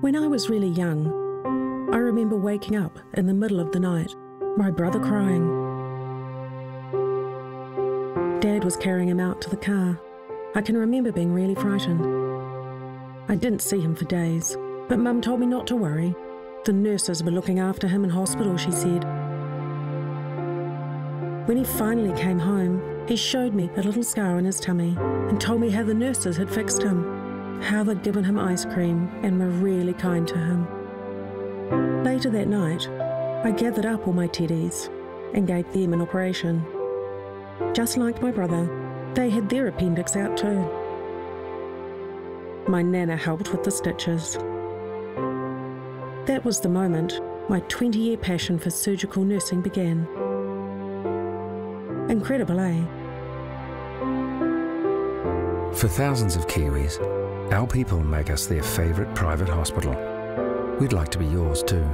When I was really young, I remember waking up in the middle of the night, my brother crying. Dad was carrying him out to the car. I can remember being really frightened. I didn't see him for days, but Mum told me not to worry. The nurses were looking after him in hospital, she said. When he finally came home, he showed me a little scar on his tummy and told me how the nurses had fixed him how they'd given him ice cream and were really kind to him. Later that night, I gathered up all my teddies and gave them an operation. Just like my brother, they had their appendix out too. My nana helped with the stitches. That was the moment my 20 year passion for surgical nursing began. Incredible, eh? For thousands of Kiwis, our people make us their favourite private hospital. We'd like to be yours too.